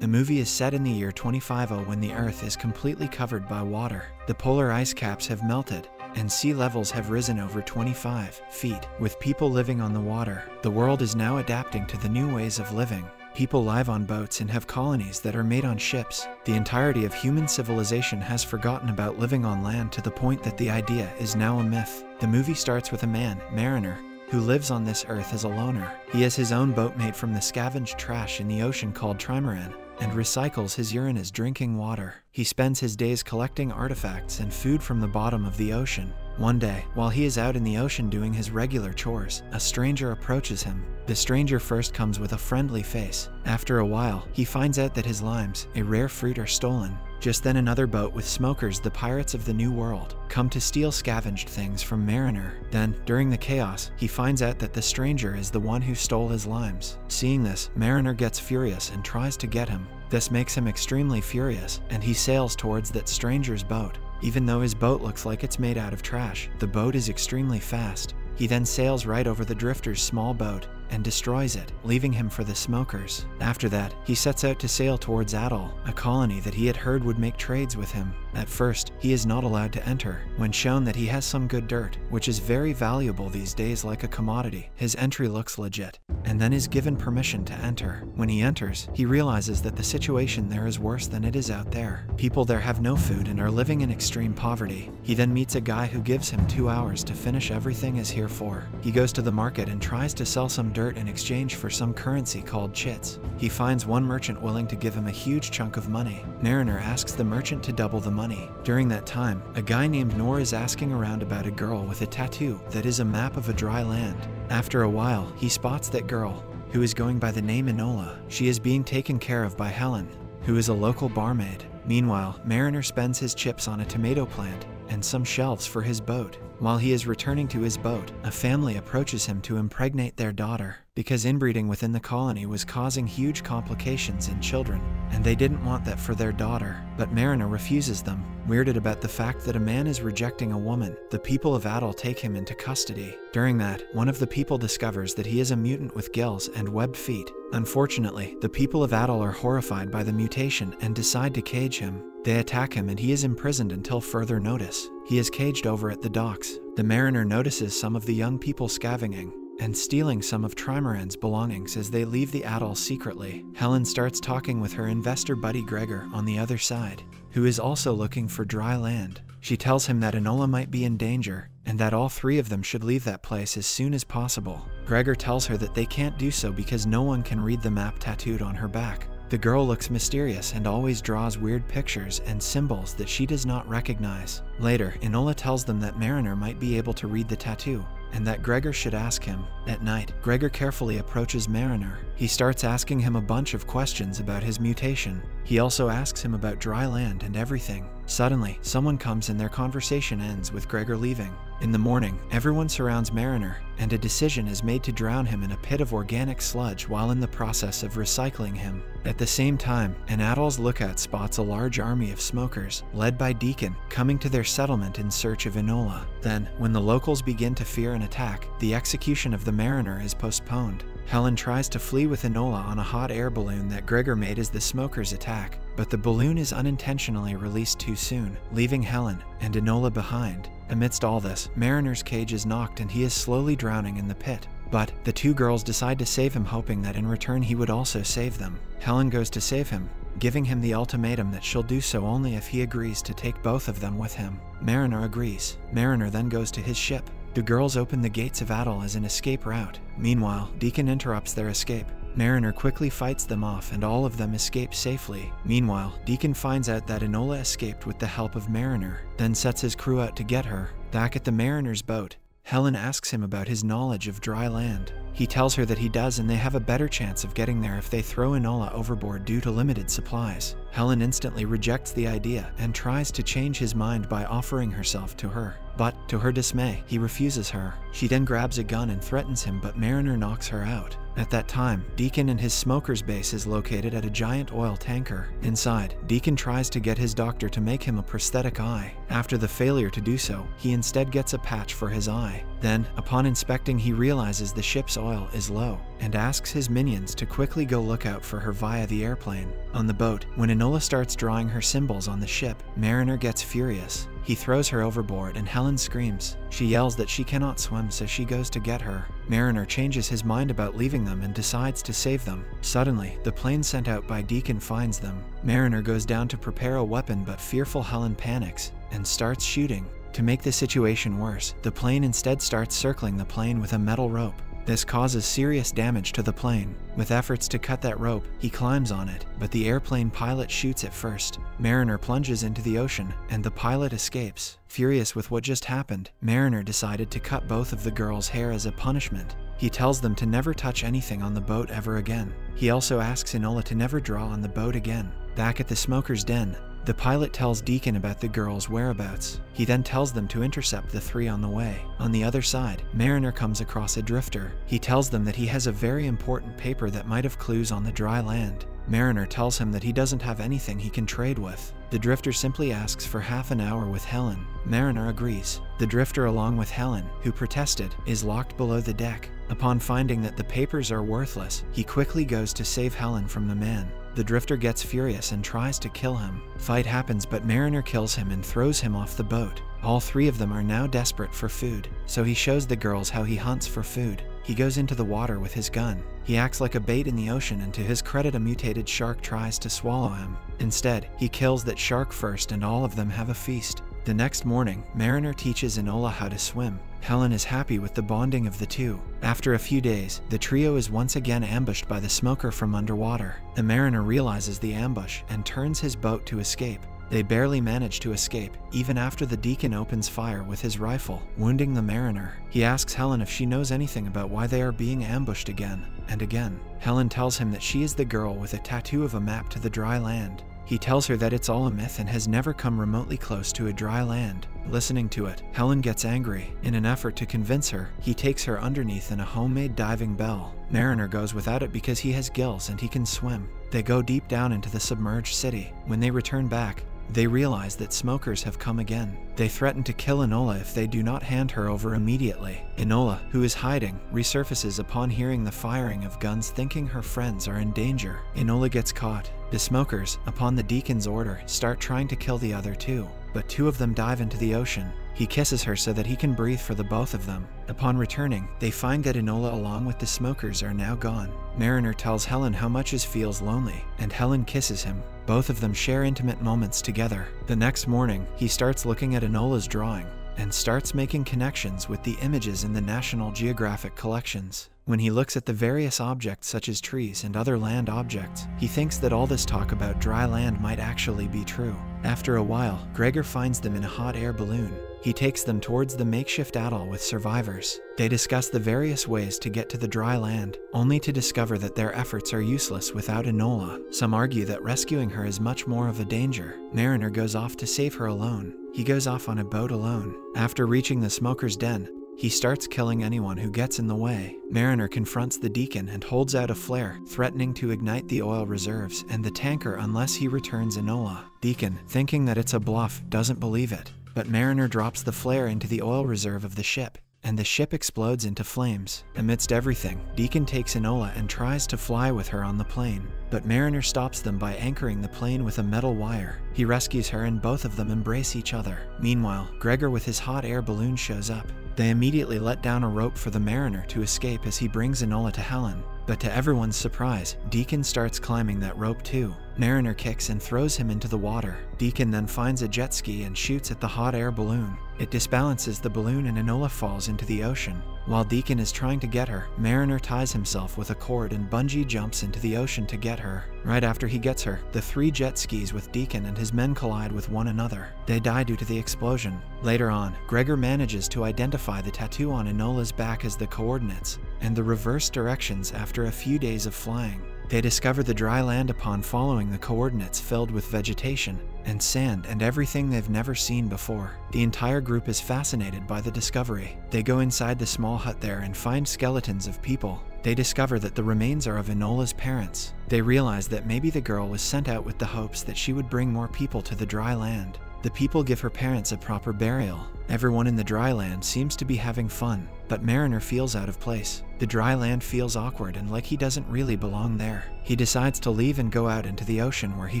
The movie is set in the year 2050 when the Earth is completely covered by water. The polar ice caps have melted, and sea levels have risen over 25 feet. With people living on the water, the world is now adapting to the new ways of living. People live on boats and have colonies that are made on ships. The entirety of human civilization has forgotten about living on land to the point that the idea is now a myth. The movie starts with a man, Mariner, who lives on this earth as a loner. He has his own boat made from the scavenged trash in the ocean called trimaran and recycles his urine as drinking water. He spends his days collecting artifacts and food from the bottom of the ocean. One day, while he is out in the ocean doing his regular chores, a stranger approaches him. The stranger first comes with a friendly face. After a while, he finds out that his limes, a rare fruit, are stolen. Just then, another boat with smokers, the pirates of the New World, come to steal scavenged things from Mariner. Then, during the chaos, he finds out that the stranger is the one who stole his limes. Seeing this, Mariner gets furious and tries to get him. This makes him extremely furious, and he sails towards that stranger's boat. Even though his boat looks like it's made out of trash, the boat is extremely fast. He then sails right over the drifter's small boat and destroys it, leaving him for the smokers. After that, he sets out to sail towards Atoll, a colony that he had heard would make trades with him. At first, he is not allowed to enter. When shown that he has some good dirt, which is very valuable these days like a commodity, his entry looks legit, and then is given permission to enter. When he enters, he realizes that the situation there is worse than it is out there. People there have no food and are living in extreme poverty. He then meets a guy who gives him two hours to finish everything as heretofore. He goes to the market and tries to sell some dirt in exchange for some currency called chits. He finds one merchant willing to give him a huge chunk of money. Mariner asks the merchant to double the money. During that time, a guy named Nor is asking around about a girl with a tattoo that is a map of a dry land. After a while, he spots that girl, who is going by the name Enola. She is being taken care of by Helen, who is a local barmaid. Meanwhile, Mariner spends his chips on a tomato plant and some shelves for his boat. While he is returning to his boat, a family approaches him to impregnate their daughter because inbreeding within the colony was causing huge complications in children, and they didn't want that for their daughter. But Mariner refuses them, weirded about the fact that a man is rejecting a woman. The people of Atoll take him into custody. During that, one of the people discovers that he is a mutant with gills and webbed feet. Unfortunately, the people of Atoll are horrified by the mutation and decide to cage him. They attack him and he is imprisoned until further notice. He is caged over at the docks. The mariner notices some of the young people scavenging and stealing some of Trimaran's belongings as they leave the atoll secretly. Helen starts talking with her investor buddy Gregor on the other side, who is also looking for dry land. She tells him that Enola might be in danger and that all three of them should leave that place as soon as possible. Gregor tells her that they can't do so because no one can read the map tattooed on her back. The girl looks mysterious and always draws weird pictures and symbols that she does not recognize. Later, Enola tells them that Mariner might be able to read the tattoo, and that Gregor should ask him. At night, Gregor carefully approaches Mariner. He starts asking him a bunch of questions about his mutation. He also asks him about dry land and everything. Suddenly, someone comes and their conversation ends with Gregor leaving. In the morning, everyone surrounds Mariner, and a decision is made to drown him in a pit of organic sludge while in the process of recycling him. At the same time, an Atoll's lookout spots a large army of smokers, led by Deacon, coming to their settlement in search of Enola. Then, when the locals begin to fear an attack, the execution of the mariner is postponed. Helen tries to flee with Enola on a hot air balloon that Gregor made as the smokers attack, but the balloon is unintentionally released too soon, leaving Helen and Enola behind. Amidst all this, Mariner's cage is knocked and he is slowly drowning in the pit. But the two girls decide to save him, hoping that in return he would also save them. Helen goes to save him, giving him the ultimatum that she'll do so only if he agrees to take both of them with him. Mariner agrees. Mariner then goes to his ship. The girls open the gates of Atoll as an escape route. Meanwhile, Deacon interrupts their escape. Mariner quickly fights them off and all of them escape safely. Meanwhile, Deacon finds out that Enola escaped with the help of Mariner, then sets his crew out to get her. Back at the Mariner's boat, Helen asks him about his knowledge of dry land. He tells her that he does and they have a better chance of getting there if they throw Enola overboard due to limited supplies. Helen instantly rejects the idea and tries to change his mind by offering herself to her. But, to her dismay, he refuses her. She then grabs a gun and threatens him but Mariner knocks her out. At that time, Deacon and his smoker's base is located at a giant oil tanker. Inside, Deacon tries to get his doctor to make him a prosthetic eye. After the failure to do so, he instead gets a patch for his eye. Then, upon inspecting, he realizes the ship's oil is low and asks his minions to quickly go look out for her via the airplane. On the boat, when Enola starts drawing her symbols on the ship, Mariner gets furious. He throws her overboard and Helen screams. She yells that she cannot swim, so she goes to get her. Mariner changes his mind about leaving them and decides to save them. Suddenly, the plane sent out by Deacon finds them. Mariner goes down to prepare a weapon, but fearful Helen panics and starts shooting. To make the situation worse, the plane instead starts circling the plane with a metal rope. This causes serious damage to the plane. With efforts to cut that rope, he climbs on it, but the airplane pilot shoots it first. Mariner plunges into the ocean, and the pilot escapes. Furious with what just happened, Mariner decided to cut both of the girls' hair as a punishment. He tells them to never touch anything on the boat ever again. He also asks Enola to never draw on the boat again. Back at the smoker's den, the pilot tells Deacon about the girls' whereabouts. He then tells them to intercept the three on the way. On the other side, Mariner comes across a drifter. He tells them that he has a very important paper that might have clues on the dry land. Mariner tells him that he doesn't have anything he can trade with. The drifter simply asks for half an hour with Helen. Mariner agrees. The drifter, along with Helen, who protested, is locked below the deck. Upon finding that the papers are worthless, he quickly goes to save Helen from the man. The drifter gets furious and tries to kill him. Fight happens, but Mariner kills him and throws him off the boat. All three of them are now desperate for food, so he shows the girls how he hunts for food. He goes into the water with his gun. He acts like a bait in the ocean, and to his credit, a mutated shark tries to swallow him. Instead, he kills that shark first, and all of them have a feast. The next morning, Mariner teaches Enola how to swim. Helen is happy with the bonding of the two. After a few days, the trio is once again ambushed by the smoker from underwater. The mariner realizes the ambush and turns his boat to escape. They barely manage to escape, even after the deacon opens fire with his rifle, wounding the mariner. He asks Helen if she knows anything about why they are being ambushed again and again. Helen tells him that she is the girl with a tattoo of a map to the dry land. He tells her that it's all a myth and has never come remotely close to a dry land. Listening to it, Helen gets angry. In an effort to convince her, he takes her underneath in a homemade diving bell. Mariner goes without it because he has gills and he can swim. They go deep down into the submerged city. When they return back, they realize that smokers have come again. They threaten to kill Enola if they do not hand her over immediately. Enola, who is hiding, resurfaces upon hearing the firing of guns thinking her friends are in danger. Enola gets caught. The smokers, upon the deacon's order, start trying to kill the other two, but two of them dive into the ocean. He kisses her so that he can breathe for the both of them. Upon returning, they find that Enola along with the smokers are now gone. Mariner tells Helen how much his feels lonely, and Helen kisses him. Both of them share intimate moments together. The next morning, he starts looking at Enola's drawing and starts making connections with the images in the National Geographic collections. When he looks at the various objects such as trees and other land objects, he thinks that all this talk about dry land might actually be true. After a while, Gregor finds them in a hot air balloon. He takes them towards the makeshift atoll with survivors. They discuss the various ways to get to the dry land, only to discover that their efforts are useless without Enola. Some argue that rescuing her is much more of a danger. Mariner goes off to save her alone. He goes off on a boat alone. After reaching the smoker's den, he starts killing anyone who gets in the way. Mariner confronts the deacon and holds out a flare, threatening to ignite the oil reserves and the tanker unless he returns Enola. Deacon, thinking that it's a bluff, doesn't believe it. But Mariner drops the flare into the oil reserve of the ship, and the ship explodes into flames. Amidst everything, Deacon takes Enola and tries to fly with her on the plane, but Mariner stops them by anchoring the plane with a metal wire. He rescues her and both of them embrace each other. Meanwhile, Gregor with his hot air balloon shows up. They immediately let down a rope for the mariner to escape as he brings Enola to Helen. But to everyone's surprise, Deacon starts climbing that rope too. Mariner kicks and throws him into the water. Deacon then finds a jet ski and shoots at the hot air balloon. It disbalances the balloon and Enola falls into the ocean. While Deacon is trying to get her, Mariner ties himself with a cord and bungee jumps into the ocean to get her. Right after he gets her, the three jet skis with Deacon and his men collide with one another. They die due to the explosion. Later on, Gregor manages to identify the tattoo on Enola's back as the coordinates and the reverse directions after a few days of flying. They discover the dry land upon following the coordinates filled with vegetation and sand and everything they've never seen before. The entire group is fascinated by the discovery. They go inside the small hut there and find skeletons of people. They discover that the remains are of Enola's parents. They realize that maybe the girl was sent out with the hopes that she would bring more people to the dry land. The people give her parents a proper burial. Everyone in the dry land seems to be having fun, but Mariner feels out of place. The dry land feels awkward and like he doesn't really belong there. He decides to leave and go out into the ocean where he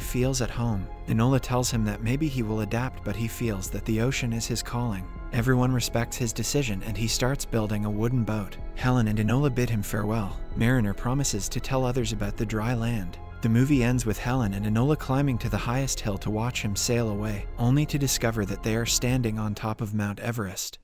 feels at home. Enola tells him that maybe he will adapt, but he feels that the ocean is his calling. Everyone respects his decision and he starts building a wooden boat. Helen and Enola bid him farewell. Mariner promises to tell others about the dry land. The movie ends with Helen and Enola climbing to the highest hill to watch him sail away, only to discover that they are standing on top of Mount Everest.